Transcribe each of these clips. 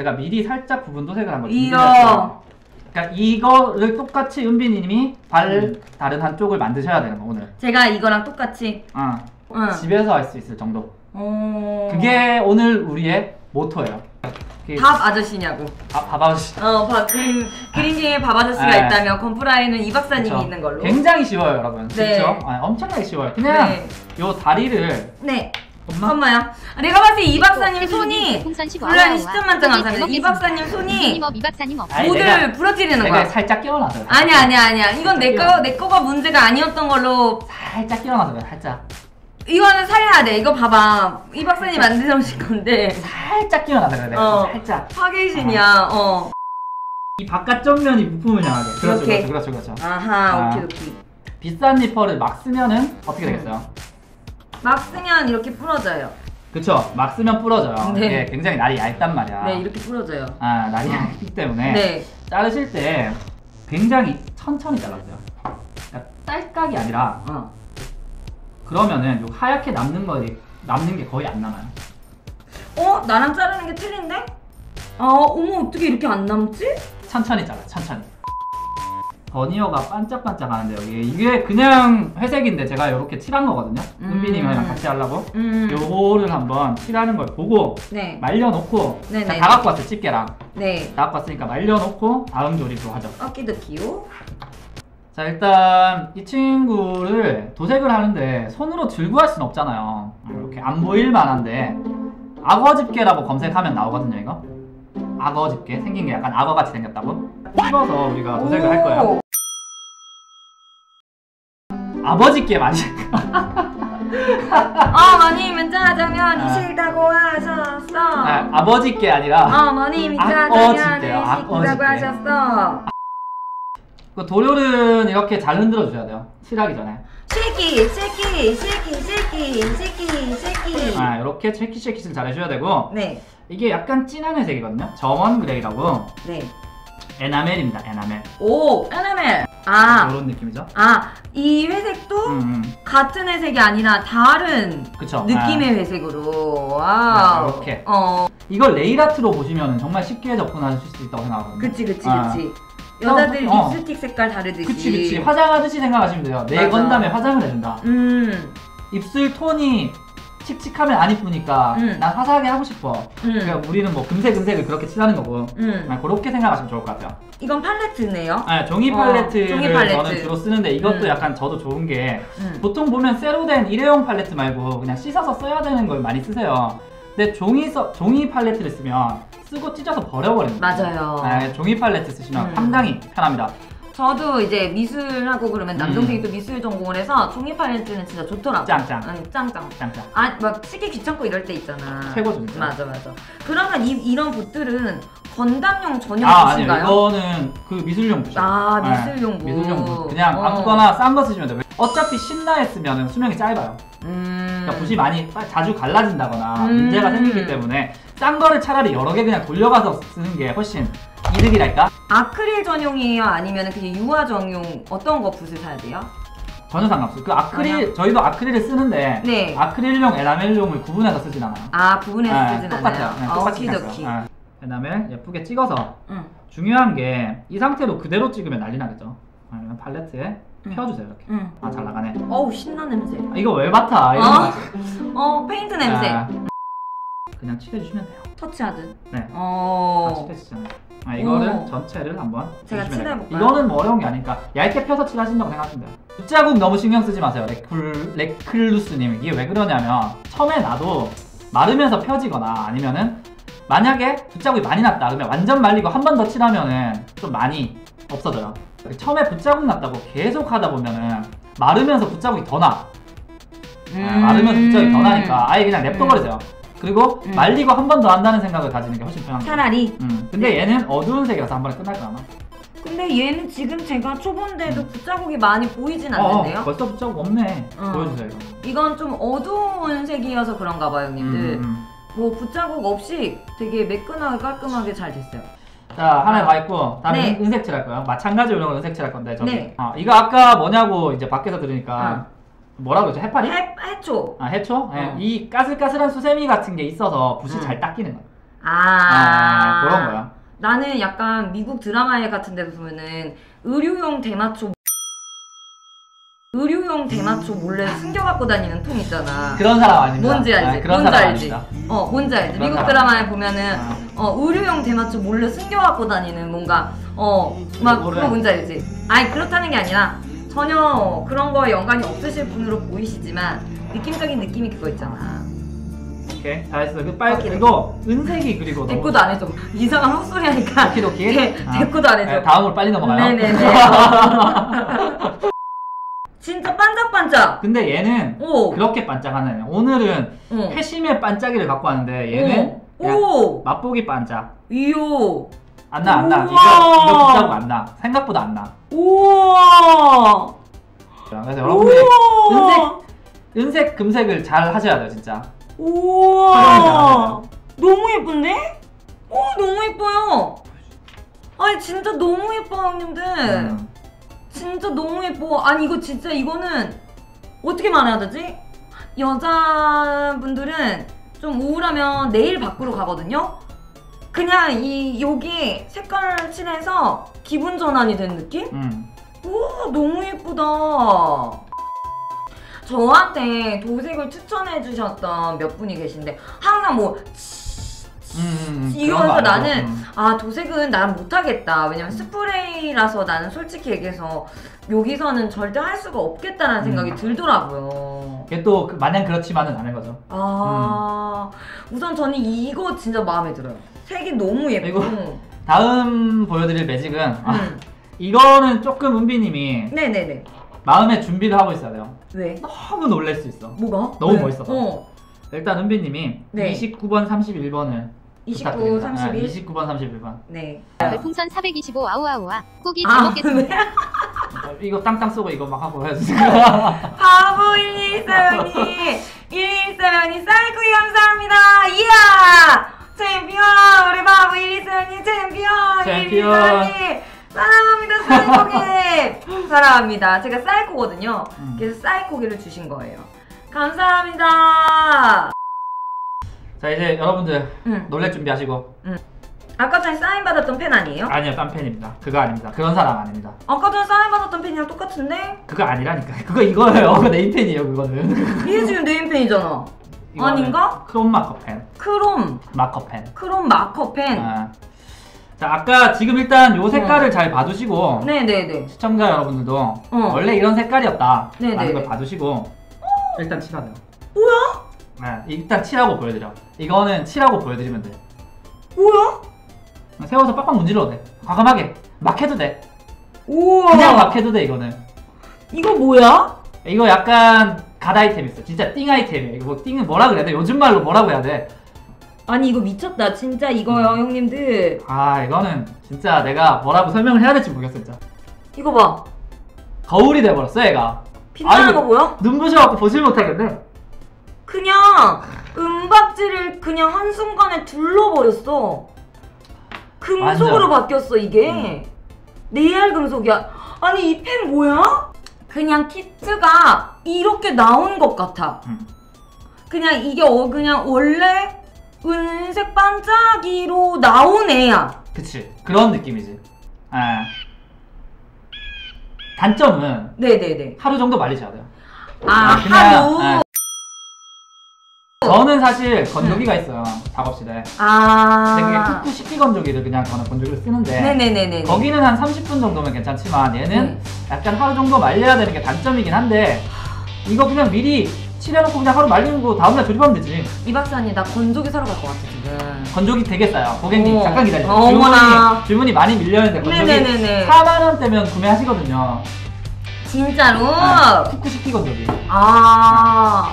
제가 미리 살짝 부분 도 색을 한번. 준비했어요. 그러니까 이거를 똑같이 은비님이 발 음. 다른 한쪽을 만드셔야 되는 거 오늘. 제가 이거랑 똑같이. 어. 응. 집에서 할 수 있을 정도. 어. 그게 오늘 우리의 모토예요. 그게 밥 아저씨냐고. 아, 봐봐주시. 어, 밥 그림 그림팀에 밥 아저씨가 네. 있다면 건프라에는 이 박사님이 그쵸. 있는 걸로. 굉장히 쉬워요, 여러분. 네. 그렇죠? 아, 엄청나게 쉬워요. 그냥 네. 요 다리를 네. 엄마 엄마 야. 내가 봤을 때 이 박사님 손이 물론 시점 10점 만점 감사합니다. 이 박사님 손이. 아니, 내가- 부러뜨리는 거야. 살짝 끼워놔서. 아니야 아니야 아니야. 이건 내거내 거가 문제가 아니었던 걸로 살짝 끼워놔서 그래, 살짝. 이거는 살려야 돼. 이거 봐봐. 이 박사님 만드신 건데 살짝 끼워놔서 그래. 어. 살짝. 파괴신이야. 어. 이 바깥 정면이 부품을 향하게. 그렇죠. 그렇죠, 그렇죠, 그렇죠. 아하. 아. 오케이 오케이. 비싼 니퍼를 막 쓰면은 어떻게 되겠어요? 막 쓰면 이렇게 부러져요. 그쵸? 막 쓰면 부러져요. 네. 이게 굉장히 날이 얇단 말이야. 네 이렇게 부러져요. 아, 날이 얇기 때문에 네. 자르실 때 굉장히 천천히 잘라주세요. 그러니까 딸깍이 아니라 어. 그러면은 요 하얗게 남는 거 남는 게 거의 안 남아요. 어 나랑 자르는 게 틀린데? 아 어머 어떻게 이렇게 안 남지? 천천히 잘라, 천천히. 버니어가 반짝반짝하는데 여기 이게 그냥 회색인데 제가 이렇게 칠한 거거든요. 음. 은비님이랑 같이 하려고. 음. 요거를 한번 칠하는 걸 보고 네. 말려놓고 네네. 자, 다 갖고 왔어요 집게랑 네. 다 갖고 왔으니까 말려놓고 다음 조립으로 하죠 어끼드키요. 자 일단 이 친구를 도색을 하는데 손으로 들고 할 수는 없잖아요 이렇게 안 보일 만한데 악어 집게라고 검색하면 나오거든요 이거 악어 집게 생긴 게 약간 악어 같이 생겼다고 찍어서 우리가 도색을 할 거예요 아버지께 많이 어머님은 짜장면이 아. 싫다고 하셨어. 아, 아버지께 아니라 악어 집게요, 악어 싫다고 집게. 하셨어. 그 돌요는 이렇게 잘 흔들어 주셔야 돼요 칠하기 전에 실기, 실기, 실기, 실기, 실기, 실기. 아 이렇게 쉐키 쉐키를 잘 해줘야 되고 네, 이게 약간 진한 회색이거든요 German gray라고 네. 에나멜입니다 에나멜 오, 에나멜. 아, 이런 느낌이죠 아, 이 회색도 음, 음. 같은 회색이 아니라 다른 그쵸 느낌의 아, 회색으로. wow. 네, 이렇게. 어, 이걸 네일아트로 보시면 정말 쉽게 접근하실 수 있다고 생각하거든요 그치, 그치, 아. 그치. 여자들 어. 립스틱 색깔 다르듯이. 그치 그치 화장하듯이 생각하시면 돼요 네 맞아. 건담에 화장을 해준다 음, 입술 톤이 칙칙하면 안 이쁘니까 음. 난 화사하게 하고 싶어 음, 그러니까 우리는 뭐 금색 금색을 그렇게 칠하는 거고 음. 아, 그렇게 생각하시면 좋을 것 같아요 이건 팔레트네요. 아, 종이 어, 팔레트를 종이 팔레트. 저는 주로 쓰는데 이것도 음. 약간 저도 좋은 게 음. 보통 보면 쇠로 된 일회용 팔레트 말고 그냥 씻어서 써야 되는 걸 많이 쓰세요. 근데 종이 써, 종이 팔레트를 쓰면 쓰고 찢어서 버려버립니다. 맞아요. 네, 종이 팔레트 쓰시면 음. 상당히 편합니다. 저도 이제 미술하고 그러면 남동생이 음. 또 미술 전공을 해서 종이 팔레트는 진짜 좋더라고. 짱짱. 응, 짱짱. 짱짱. 아, 막 쓰기 귀찮고 이럴 때 있잖아. 최고죠, 진짜. 맞아, 맞아. 그러면 이, 이런 붓들은 건담용 전용 아, 아니요. 붓인가요? 이거는 그 미술용 붓이요. 아, 네, 미술용 붓. 미술용 붓. 그냥 어. 아무거나 싼 거 쓰시면 돼요. 어차피 신나에 쓰면 수명이 짧아요. 음. 그러니까 붓이 많이 빠- 자주 갈라진다거나 음. 문제가 생기기 때문에 싼 거를 차라리 여러 개 그냥 돌려가서 쓰는 게 훨씬 이득이랄까? 아크릴 전용이에요? 아니면 그냥 유화 전용 어떤 거 붓을 사야 돼요? 전혀 상관없어요. 그 아크릴 저희도 아크릴을 쓰는데 네. 아크릴용, 에나멜용을 구분해서 쓰진 않아요. 아, 부분에서 네, 쓰진 똑같아요. 않아요. 네, 아, 똑같이 오키도키. 네. 에나멜 예쁘게 찍어서 응. 중요한 게 이 상태로 그대로 찍으면 난리 나겠죠. 아니면 팔레트에 응. 펴주세요 이렇게. 응. 아잘 나가네. 어우, 신나 냄새. 아, 이거 왜 맡아? 이런 어? 거. 어, 페인트 냄새. 아, 그냥 칠해주시면 돼요. 터치하듯. 네. 다 어. 칠해주시면 돼요. 아, 이거를 오. 전체를 한번 제가. 칠해볼까요? 이거는 뭐 어려운 게 아니니까 얇게 펴서 칠하신다고 생각하시면 돼요. 붓자국 너무 신경 쓰지 마세요. 레클, 레클루스님 이게 왜 그러냐면 처음에 나도 마르면서 펴지거나 아니면은 만약에 붓자국이 많이 났다 그러면 완전 말리고 한 번 더 칠하면은 좀 많이 없어져요. 처음에 붓자국 났다고 계속 하다 보면은 마르면서 붓자국이 더 나. 아, 마르면서 붓자국이 더 나니까 아예 그냥 냅둬버리세요. 그리고 음. 말리고 한 번 더 한다는 생각을 가지는 게 훨씬 편합니다. 차라리. 음, 근데 얘는 어두운 색이라서 한 번에 끝날 거야 아마. 근데 얘는 지금 제가 초본데도 붓자국이 많이 보이진 어, 않는데요? 벌써 붓자국 없네. 어. 보여주세요. 이건 좀 어두운 색이어서 그런가 봐요, 형님들. 음, 음. 뭐 붓자국 없이 되게 매끈하게 깔끔하게 잘 됐어요. 자 하나 다 있고 다음에 네. 은색 칠할 거예요. 마찬가지로 이런 은색 칠할 건데 저기. 네. 어, 이거 아까 뭐냐고 이제 밖에서 들으니까 뭐라 그러죠? 해파리? 해, 해초. 아 해초? 예, 어. 이 까슬까슬한 수세미 같은 게 있어서 붓이 음. 잘 닦이는 거예요. 아, 아, 그런 거야. 나는 약간 미국 드라마 같은 데서 보면은 의류용 대마초 의류용 대마초 몰래 숨겨 갖고 다니는 통 있잖아. 그런 사람 아닙니다. 뭔지 알지? 아, 그런 뭔지 사람 알지? 아닙니다. 어, 뭔지 알지? 그런 미국 사람 드라마에 보면은 아. 어, 의류용 대마초 몰래 숨겨 갖고 다니는 뭔가 어, 막? 그거 뭔지 알지? 아니 그렇다는 게 아니라 전혀 그런 거에 연관이 없으실 분으로 보이시지만 느낌적인 느낌이 그거 있잖아. 오케이 잘했어. 그 빨 오케이. 이거 은색이 그리고 너무 대꾸도 안 해줘. 이상한 헛소리 하니까. 오키도키. 대- 아. 대꾸도 안 해줘. 네, 다음으로 빨리 넘어가요. 네네네. 진짜 반짝반짝. 근데 얘는 오. 그렇게 반짝하는 애야. 오늘은 어. 회심의 반짝이를 갖고 왔는데 얘는 오. 그냥 오. 맛보기 반짝. 이요. 안 나, 안 나. 이거. 이거 붙잡고 안 나. 생각보다 안 나. 우와. 그래서 여러분들 우와. 은색, 은색, 금색을 잘 하셔야 돼요, 진짜. 우와. 너무 예쁜데? 오, 너무 예뻐요. 아니, 진짜 너무 예뻐, 형님들. 음. 진짜 너무 예뻐. 아니, 이거 진짜 이거는 어떻게 말해야 되지? 여자분들은 좀 우울하면 내일 밖으로 가거든요? 그냥 이, 여기 색깔 칠해서 기분 전환이 된 느낌? 음. 우와 너무 예쁘다 저한테 도색을 추천해 주셨던 몇 분이 계신데 항상 뭐 음, 음, 거 알죠. 나는 음. 아 도색은 난 못하겠다 왜냐면 스프레이라서 나는 솔직히 얘기해서 여기서는 절대 할 수가 없겠다라는 생각이 음. 들더라고요 이게 또 그- 마냥 그렇지만은 않은 거죠. 아 우선 저는 이거 진짜 마음에 들어요 색이 너무 예쁘고 이거- 다음 보여드릴 매직은 아, 음. 이거는 조금 은비님이 네네네 마음의 준비를 하고 있어야 돼요. 왜? 너무 놀랄 수 있어. 뭐가? 너무 왜? 멋있어서. 어. 일단 은비님이 네. 29번, 31번을 29, 31 29번, 31번. 네. 별풍선 425 아우아우아 꼭이 잘 아, 먹겠습니다. 왜? 이거 땅땅 쏘고 이거 막 하고 해주세요. 바보 114명이 114명이 쌀구이 감사합니다 이야 챔피언 우리 바보 114명이 챔피언 챔피언. 114명이 사랑합니다 쌀고기 사랑합니다 제가 쌀고거든요 음. 그래서 쌀고기를 주신 거예요 감사합니다 자 이제 여러분들 음. 놀랄 준비하시고 아까 전에 사인 받았던 펜 아니에요? 아니요 딴 팬입니다. 그거 아닙니다. 그런 사람 아닙니다. 아까 전에 사인 받았던 펜이랑 똑같은데? 그거 아니라니까. 그거 이거예요. 그거 네임펜이에요. 그거는. 이게 지금 네임펜이잖아 이거는 아닌가? 크롬 마커 펜. 크롬 마커 펜. 크롬 마커 펜 아. 자 아까 지금 일단 요 색깔을 잘 봐두시고 네네네 시청자 여러분들도 어. 원래 이런 색깔이었다 네네네. 라는 걸 봐두시고 일단 칠하세요 뭐야? 네, 일단 칠하고 보여드려 이거는 칠하고 보여드리면 돼 뭐야? 세워서 빡빡 문질러도 돼 과감하게 막 해도 돼 우와 그냥 막 해도 돼 이거는 이거 뭐야? 이거 약간 갓 아이템 있어. 진짜 띵 아이템이야. 이거 뭐 띵은 뭐라 그래야 돼? 요즘 말로 뭐라고 해야 돼? 아니 이거 미쳤다. 진짜 이거요 음. 형님들. 아 이거는 진짜 내가 뭐라고 설명을 해야 될지 모르겠어 진짜. 이거 봐. 거울이 돼버렸어 얘가. 빛나는 아이고. 거 보여? 눈부셔갖고 보질 못하겠네. 그냥 은박지를 그냥 한순간에 둘러버렸어. 금속으로 완전. 바뀌었어 이게. 레알 금속이야. 아니 이 펜 뭐야? 그냥 키트가 이렇게 나온 것 같아. 음. 그냥 이게 어, 그냥 원래 은색 반짝이로 나온 애야. 그치. 그런 느낌이지. 아. 단점은 네네네. 하루 정도 말리셔야 돼요. 아, 아, 그냥, 하루. 아. 저는 사실 건조기가 있어요. 작업실에. 근데 그게 아 쿡쿡 식기 건조기를 그냥 저는 건조기를 쓰는데 네네네네 거기는 한 30분 정도면 괜찮지만 얘는 네. 약간 하루 정도 말려야 되는 게 단점이긴 한데 이거 그냥 미리 칠해놓고 그냥 하루 말리는 거 다음날 조립하면 되지. 이 박사님 나 건조기 사러 갈 것 같아 지금. 건조기 되게 싸요. 고객님 어. 잠깐 기다리세요 어. 주문이, 주문이 많이 밀려있는데 건조기. 네네네네. 4만원대면 구매하시거든요. 진짜로? 아, 쿡쿡 식기 건조기. 아.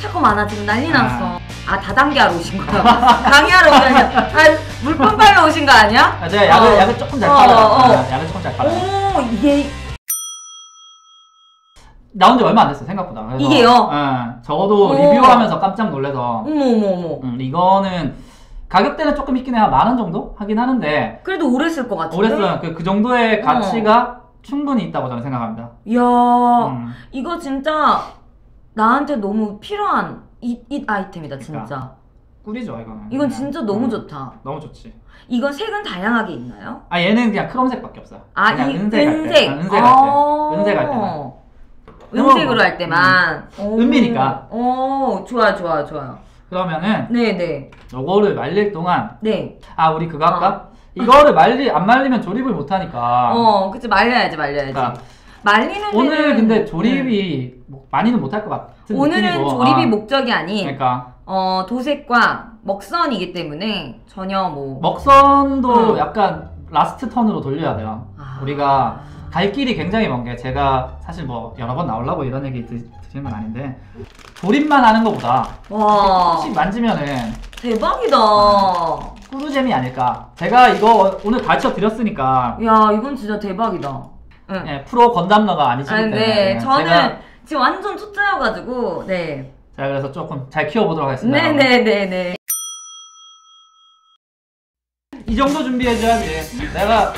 자꾸 많아 지금 난리 아. 났어. 아 다단계하러 오신 거야 강의하러 오신 거 아니야 아 물품 팔러 오신 거 아니야? 아, 제가 약을, 어. 약을 조금 잘 어, 팔아요 어. 아, 약을 조금 잘 팔아요 오 이게 나온 지 얼마 안 됐어 생각보다 그래서, 이게요? 예, 저도 오. 리뷰하면서 깜짝 놀라서 어머 어머 어머 음, 이거는 가격대는 조금 있긴 해요 만 원 정도 하긴 하는데 그래도 오래 쓸 것 같은데? 오래 써요 그, 그 정도의 어. 가치가 충분히 있다고 저는 생각합니다 이야 음. 이거 진짜 나한테 너무 필요한 이, 이 아이템이다 진짜 그러니까. 꿀이죠 이거는. 이건 진짜 너무 음, 좋다. 너무 좋지. 이건 색은 다양하게 있나요? 아 얘는 그냥 크롬색밖에 없어요. 아, 그냥 이 은색 할 때. 은색. 아, 은색 할 때. 어. 은색 할 때만. 은색으로 뭐, 할 때만. 오. 은미니까. 오, 좋아, 좋아, 좋아요. 그러면은 네, 네. 요거를 말릴 동안 네. 아 우리 그거 할까? 이거를 말리 안 말리면 조립을 못 하니까. 어, 그치, 말려야지, 말려야지. 그러니까 말리는 오늘 근데 조립이 뭐 많이는 못할 것 같은 네. 오늘은 느낌이고. 조립이 아, 목적이 아닌 그러니까 어, 도색과 먹선이기 때문에 전혀 뭐 먹선도 어. 약간 last turn으로 돌려야 돼요. 아. 우리가 갈 길이 굉장히 먼 게 제가 사실 뭐 여러 번 나오려고 이런 얘기 드, 드리는 건 아닌데 조립만 하는 것보다 와 조금씩 만지면은 대박이다. 꾸루잼이 아닐까. 제가 이거 오늘 가르쳐 드렸으니까 야 이건 진짜 대박이다. 응. 예, 프로 건담러가 아니시기 아, 때문에 네, 저는 제가, 지금 완전 초짜여가지고 네. 제가 그래서 조금 잘 키워보도록 하겠습니다. 네네네네. 이 정도 준비해줘야지. 내가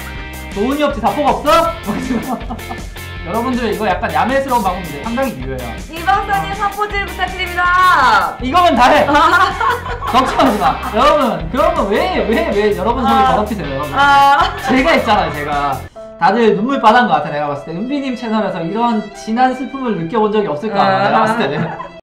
돈이 없지 사포가 없어? 여러분들 이거 약간 야매스러운 방법인데 상당히 유효해요. 이 박사님 사포질 부탁드립니다. 이거면 다 해. 걱정하지 마. 여러분 그런 거왜왜왜 여러분 속을 아. 더럽히세요, 여러분. 아, 제가 있잖아요, 제가. 다들 눈물 빠난 것 같아, 내가 봤을 때. 은비님 채널에서 이런 진한 슬픔을 느껴본 적이 없을 거야, 아. 내가 봤을 때는.